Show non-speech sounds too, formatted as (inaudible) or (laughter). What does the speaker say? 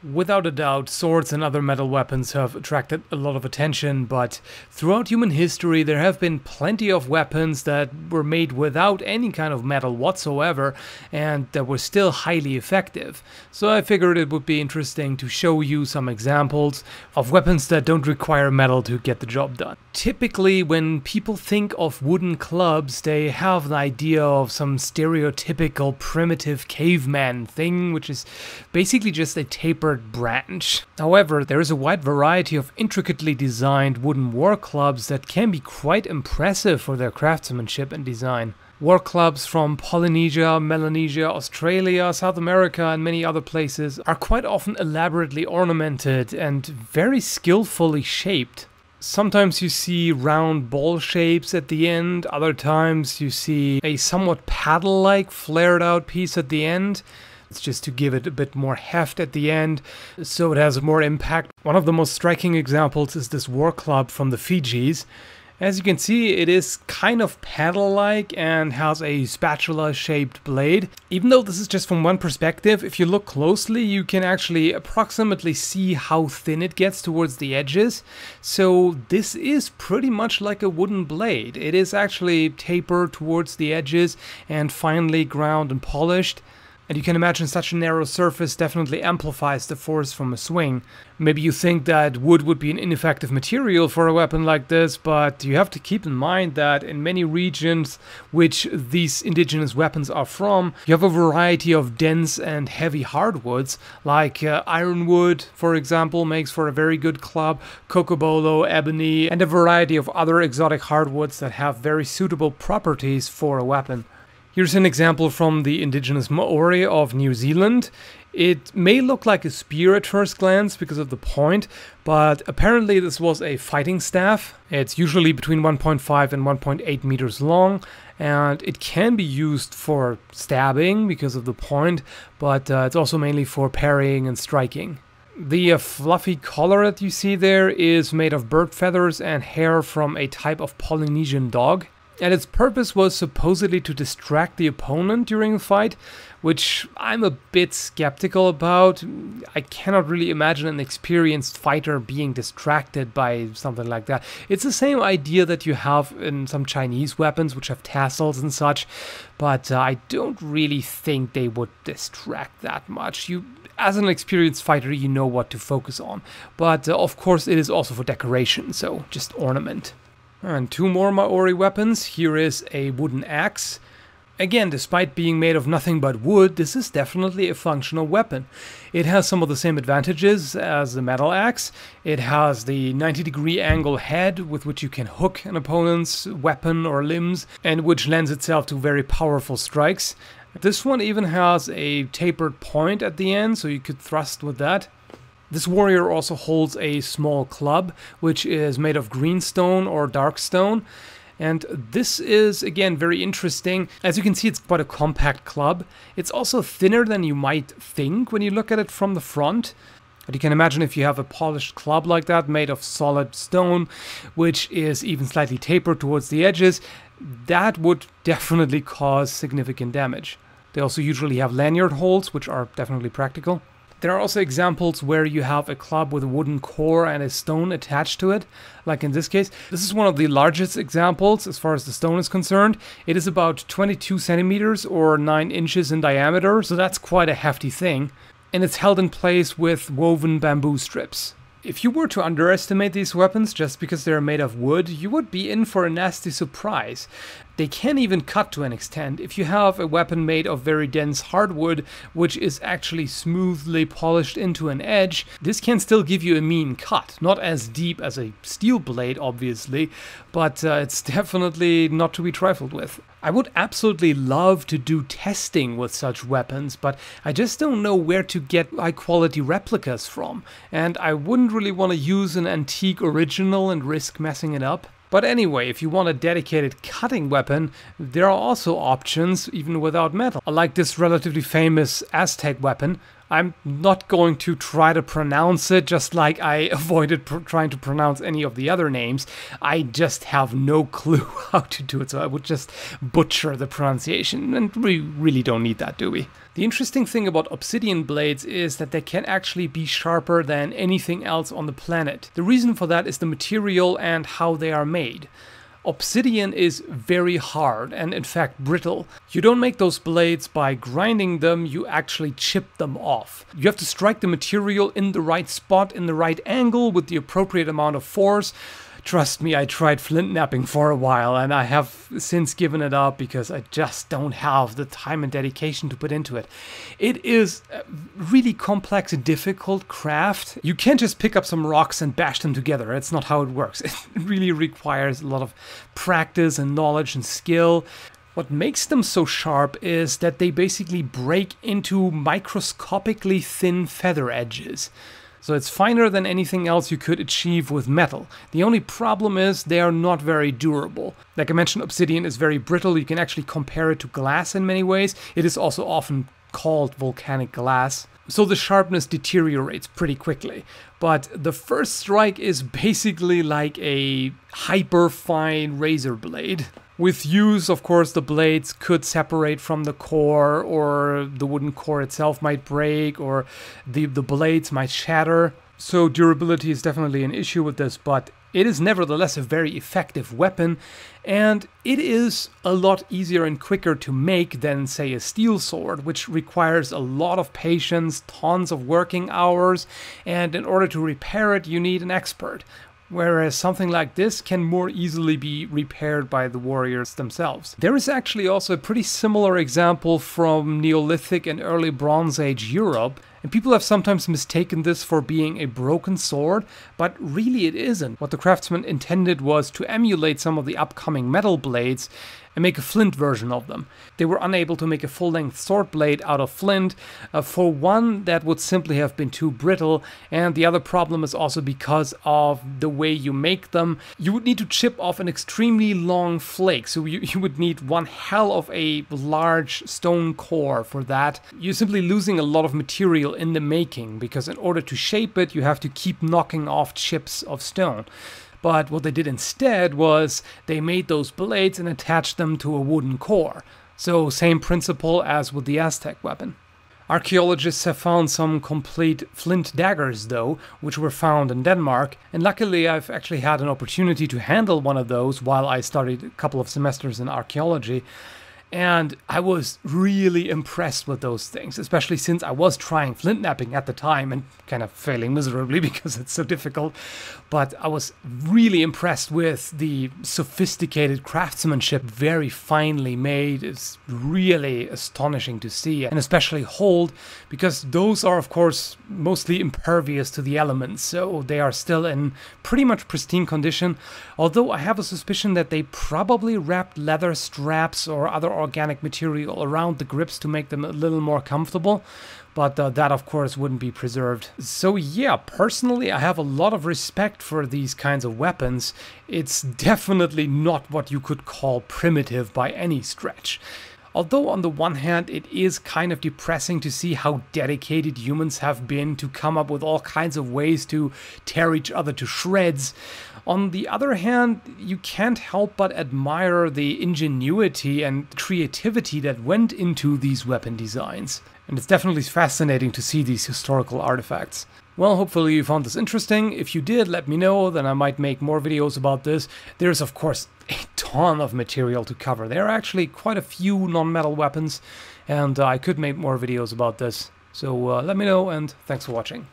Without a doubt, swords and other metal weapons have attracted a lot of attention, but throughout human history there have been plenty of weapons that were made without any kind of metal whatsoever and that were still highly effective. So I figured it would be interesting to show you some examples of weapons that don't require metal to get the job done. Typically, when people think of wooden clubs, they have the idea of some stereotypical primitive caveman thing, which is basically just a branch. However, there is a wide variety of intricately designed wooden war clubs that can be quite impressive for their craftsmanship and design. War clubs from Polynesia, Melanesia, Australia, South America, and many other places are quite often elaborately ornamented and very skillfully shaped. Sometimes you see round ball shapes at the end, other times you see a somewhat paddle like flared out piece at the end. It's just to give it a bit more heft at the end, so it has more impact. One of the most striking examples is this war club from the Fijis. As you can see, it is kind of paddle-like and has a spatula-shaped blade. Even though this is just from one perspective, if you look closely, you can actually approximately see how thin it gets towards the edges. So this is pretty much like a wooden blade. It is actually tapered towards the edges and finely ground and polished. And you can imagine such a narrow surface definitely amplifies the force from a swing. Maybe you think that wood would be an ineffective material for a weapon like this, but you have to keep in mind that in many regions which these indigenous weapons are from, you have a variety of dense and heavy hardwoods, like uh, ironwood, for example, makes for a very good club, cocobolo, ebony, and a variety of other exotic hardwoods that have very suitable properties for a weapon. Here's an example from the indigenous Maori of New Zealand. It may look like a spear at first glance because of the point, but apparently this was a fighting staff. It's usually between 1.5 and 1.8 meters long, and it can be used for stabbing because of the point, but uh, it's also mainly for parrying and striking. The uh, fluffy collar that you see there is made of bird feathers and hair from a type of Polynesian dog and its purpose was supposedly to distract the opponent during a fight, which I'm a bit skeptical about. I cannot really imagine an experienced fighter being distracted by something like that. It's the same idea that you have in some Chinese weapons, which have tassels and such, but uh, I don't really think they would distract that much. You as an experienced fighter, you know what to focus on. But uh, of course, it is also for decoration, so just ornament. And two more Maori weapons. Here is a wooden axe. Again, despite being made of nothing but wood, this is definitely a functional weapon. It has some of the same advantages as the metal axe. It has the 90 degree angle head with which you can hook an opponent's weapon or limbs, and which lends itself to very powerful strikes. This one even has a tapered point at the end, so you could thrust with that. This warrior also holds a small club, which is made of greenstone or dark stone. And this is, again, very interesting. As you can see, it's quite a compact club. It's also thinner than you might think when you look at it from the front. But you can imagine if you have a polished club like that, made of solid stone, which is even slightly tapered towards the edges, that would definitely cause significant damage. They also usually have lanyard holes, which are definitely practical. There are also examples where you have a club with a wooden core and a stone attached to it, like in this case. This is one of the largest examples as far as the stone is concerned. It is about 22 centimeters or 9 inches in diameter, so that's quite a hefty thing. And it's held in place with woven bamboo strips. If you were to underestimate these weapons just because they're made of wood, you would be in for a nasty surprise. They can even cut to an extent. If you have a weapon made of very dense hardwood, which is actually smoothly polished into an edge, this can still give you a mean cut. Not as deep as a steel blade, obviously, but uh, it's (laughs) definitely not to be trifled with. I would absolutely love to do testing with such weapons, but I just don't know where to get high quality replicas from, and I wouldn't really want to use an antique original and risk messing it up. But anyway, if you want a dedicated cutting weapon, there are also options even without metal. I Like this relatively famous Aztec weapon, I'm not going to try to pronounce it just like I (laughs) avoided trying to pronounce any of the other names. I just have no (laughs) clue how to do it, so I would just butcher the pronunciation, and we really don't need that, do we? The interesting thing about obsidian blades is that they can actually be sharper than anything else on the planet. The reason for that is the material and how they are made. Obsidian is very hard and in fact brittle. You don't make those blades by grinding them, you actually chip them off. You have to strike the material in the right spot, in the right angle, with the appropriate amount of force. Trust me, I tried flint knapping for a while and I have since given it up because I just don't have the time and dedication to put into it. It is a really complex, difficult craft. You can't just pick up some rocks and bash them together. It's not how it works. (laughs) It really requires a lot of practice and knowledge and skill. What makes them so sharp is that they basically break into microscopically thin feather edges. So it's finer than anything else you could achieve with metal. The only problem is they are not very durable. Like I mentioned, obsidian is very brittle. You can actually compare it to glass in many ways. It is also often called volcanic glass. So the sharpness deteriorates pretty quickly. But the first strike is (laughs) basically like a hyper fine razor blade. With use, of course, the blades could separate from the core, or the wooden core itself might break, or the, the blades might shatter. So durability is definitely an issue with this, but it is nevertheless a very effective weapon, and it is a lot easier and quicker to make than, say, a steel sword, which requires a lot of patience, tons of working hours, and in order to repair it, you need an expert whereas something like this can more easily be repaired by the warriors themselves. There is actually also a pretty similar example from Neolithic and early Bronze Age Europe, and people have sometimes mistaken this for being a broken sword, but really it isn't. What the craftsman intended was to emulate some of the upcoming metal blades and make a flint version of them. They were unable to make a full length sword blade out of flint. Uh, for one, that would simply have been too brittle, and the other problem is also because of the way you make them. You would need to chip off an extremely long flake, so you, you would need one hell of a large stone core for that. You're simply losing a lot of material in the making because in order to shape it, you have to keep knocking off chips of stone. But what they did instead was they made those blades and attached them to a wooden core. So, same principle as with the Aztec weapon. Archaeologists have found some complete flint daggers, though, which were found in Denmark, and luckily I've actually had an opportunity to handle one of those while I studied a couple of semesters in archaeology. And I was really impressed with those things, especially since I was trying flint knapping at the time and kind of failing miserably (laughs) because it's so difficult. But I was really impressed with the sophisticated craftsmanship, very finely made. It's really astonishing to see and especially hold because those are, of course, mostly impervious to the elements, so they are still in pretty much pristine condition. Although I have a suspicion that they probably wrapped leather straps or other organic material around the grips to make them a little more comfortable but uh, that of course wouldn't be preserved. So yeah, personally I have a lot of respect for these kinds of weapons. It's definitely not what you could call primitive by any stretch. Although on the one hand it is kind of depressing to see how dedicated humans have been to come up with all kinds of ways to tear each other to shreds, on the other hand, you can't help but admire the ingenuity and creativity that went into these weapon designs. And it's definitely fascinating to see these historical artifacts. Well, hopefully you found this interesting. If you did, let me know, then I might make more videos about this. There's of course a ton of material to cover. There are actually quite a few non-metal weapons, and I could make more videos about this. So uh, let me know, and thanks for watching.